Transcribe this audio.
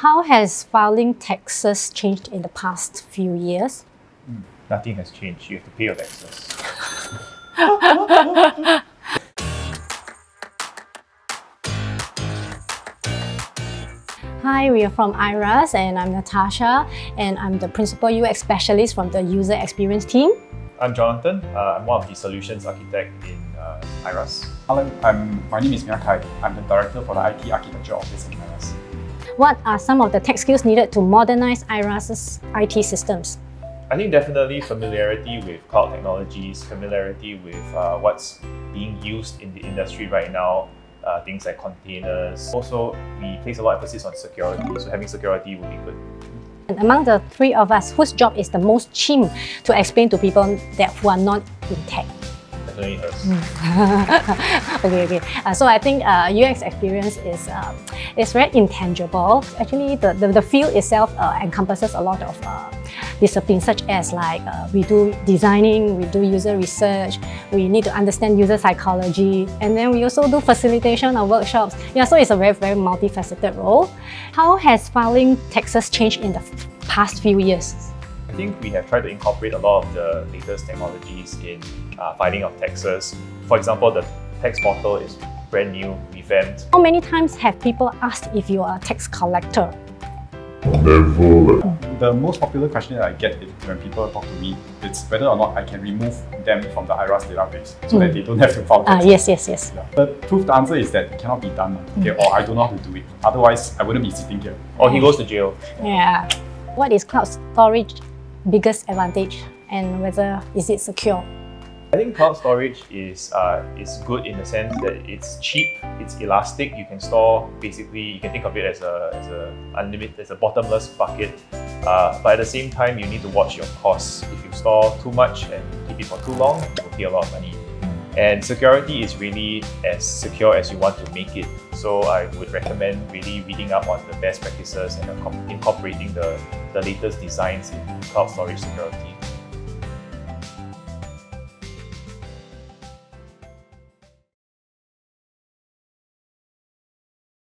How has filing taxes changed in the past few years? Mm, nothing has changed. You have to pay your taxes. Hi, we are from IRAS and I'm Natasha and I'm the Principal UX Specialist from the User Experience team. I'm Jonathan. Uh, I'm one of the Solutions Architect in uh, IRAS. Hello, I'm, my name is Mirakai. I'm the Director for the IT Architecture Office in IRAS. What are some of the tech skills needed to modernize IRAS's IT systems? I think definitely familiarity with cloud technologies, familiarity with uh, what's being used in the industry right now, uh, things like containers. Also, we place a lot of emphasis on security, so having security would be good. And among the three of us, whose job is the most chim to explain to people that who are not in tech? definitely us. okay, okay. Uh, so I think uh, UX experience is is very intangible. Actually, the, the, the field itself uh, encompasses a lot of uh, disciplines such as like uh, we do designing, we do user research, we need to understand user psychology, and then we also do facilitation of workshops. Yeah, so it's a very, very multifaceted role. How has filing taxes changed in the past few years? I think we have tried to incorporate a lot of the latest technologies in uh, filing of taxes. For example, the tax portal is brand new, revamped. How many times have people asked if you are a tax collector? Never. The most popular question that I get when people talk to me is whether or not I can remove them from the IRAS database so mm. that they don't have to file taxes. Ah, yes, yes, yes. Yeah. The truth, the answer is that it cannot be done, okay, mm. or I don't know how to do it. Otherwise, I wouldn't be sitting here. Or he goes to jail. Yeah. What is cloud storage biggest advantage and whether is it secure? I think cloud storage is uh, is good in the sense that it's cheap, it's elastic. You can store basically you can think of it as a as a unlimited as a bottomless bucket. Uh, but at the same time, you need to watch your costs. If you store too much and keep it for too long, you will pay a lot of money. And security is really as secure as you want to make it. So I would recommend really reading up on the best practices and incorporating the, the latest designs in cloud storage security.